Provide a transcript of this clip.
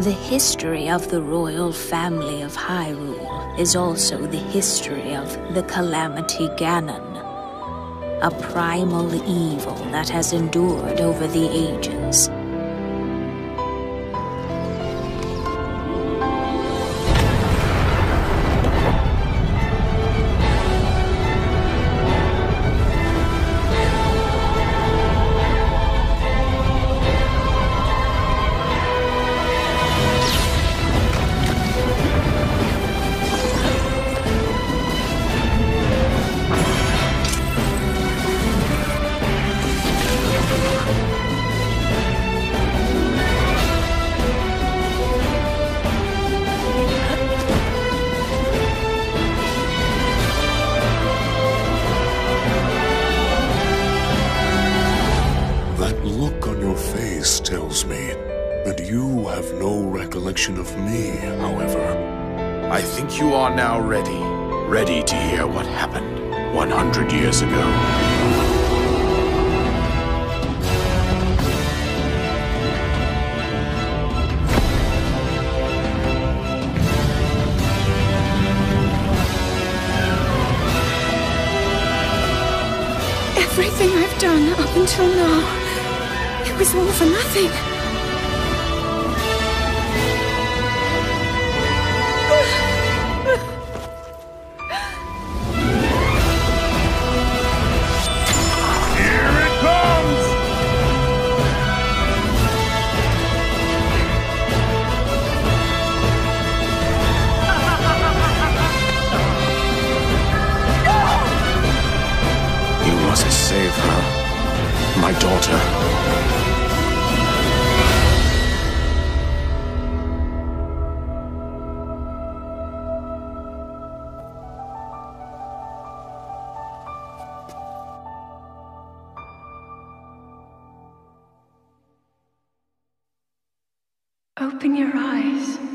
The history of the royal family of Hyrule is also the history of the Calamity Ganon, a primal evil that has endured over the ages. Tells me that you have no recollection of me, however. I think you are now ready. Ready to hear what happened 100 years ago. Everything I've done up until now, it was all for nothing. Here it comes! You must save her. My daughter. Open your eyes.